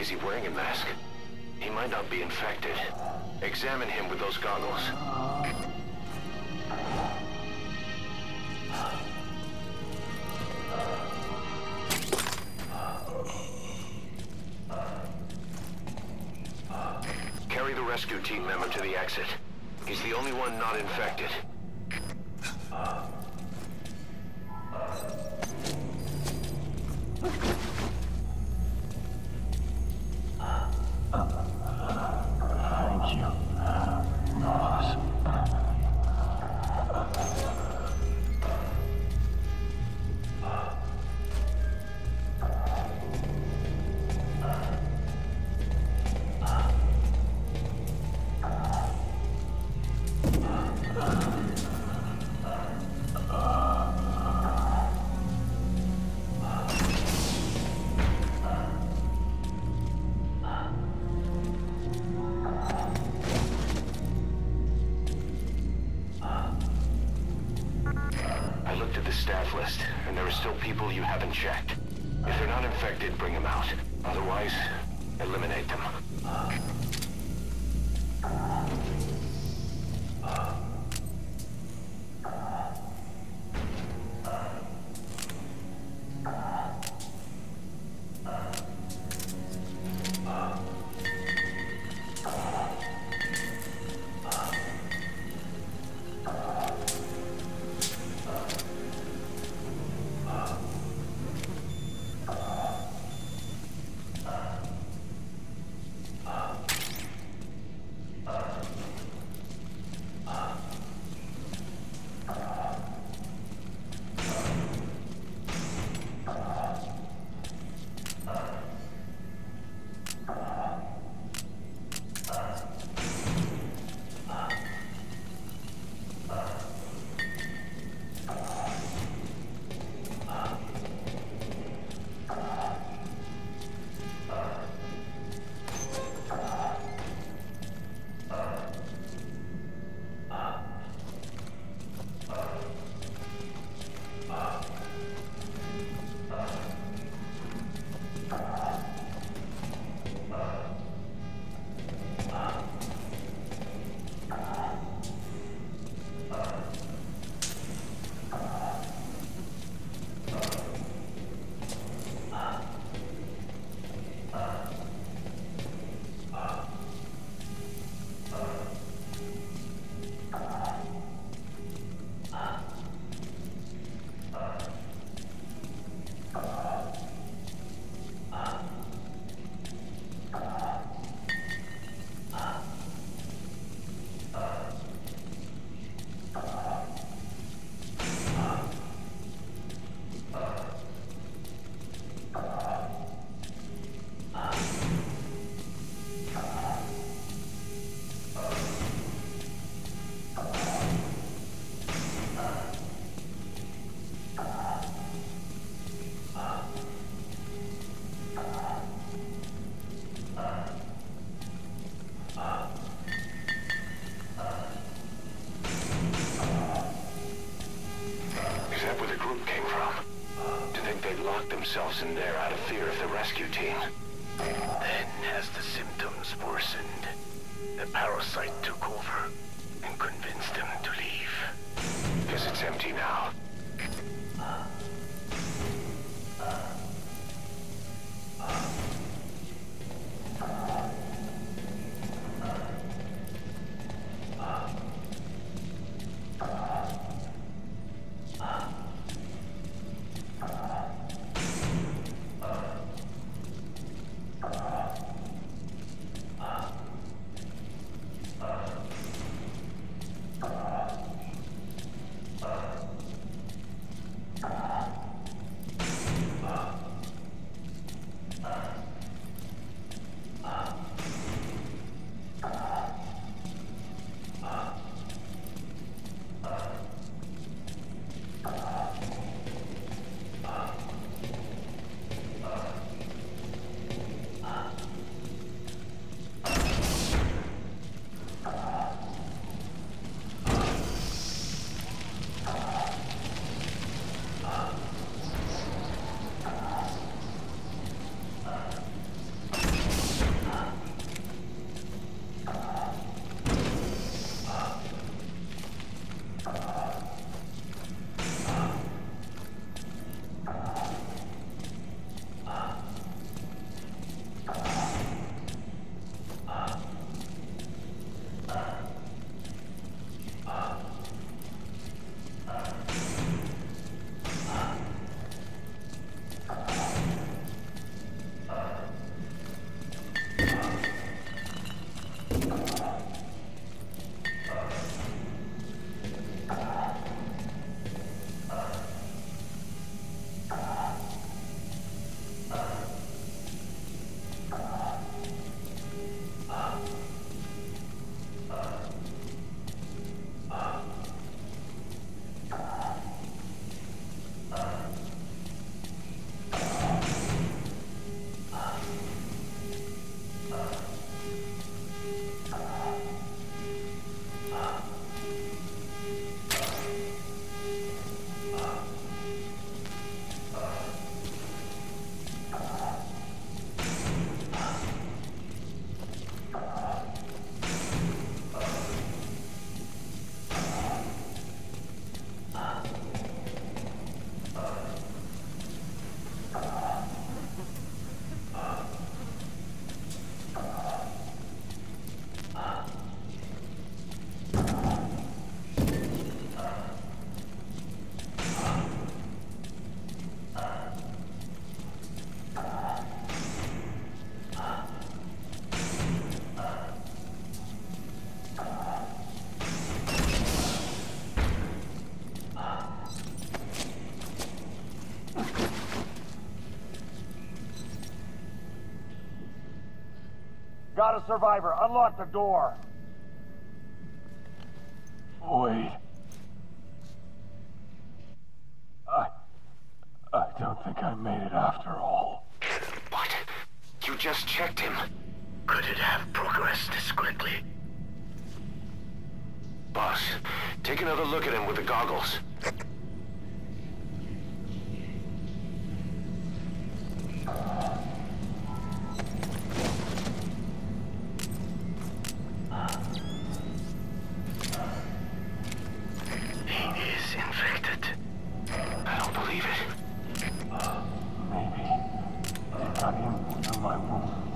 Is he wearing a mask? He might not be infected. Examine him with those goggles. Carry the rescue team member to the exit. He's the only one not infected. List, and there are still people you haven't checked. If they're not infected, bring them out. Otherwise, eliminate them. Where the group came from? To think they'd locked themselves in there out of fear of the rescue team. Then, as the symptoms worsened, the parasite took over and convinced them to leave. Guess it's empty now. Got a survivor. Unlock the door. Wait. I... I don't think I made it after all. What? You just checked him. Could it have progressed this quickly? Boss, take another look at him with the goggles. They got in through my